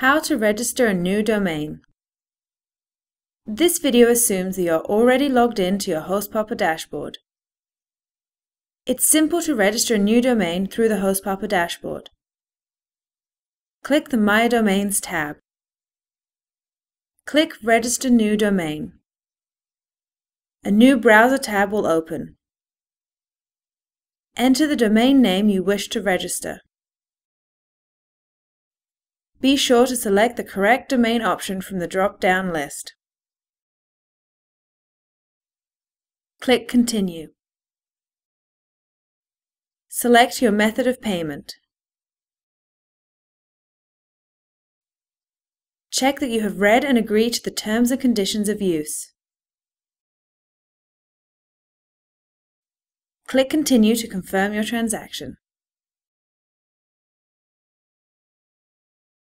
How to register a new domain. This video assumes that you are already logged in to your HostPapa dashboard. It's simple to register a new domain through the HostPapa dashboard. Click the My Domains tab. Click Register New Domain. A new browser tab will open. Enter the domain name you wish to register. Be sure to select the correct domain option from the drop-down list. Click Continue. Select your method of payment. Check that you have read and agreed to the terms and conditions of use. Click Continue to confirm your transaction.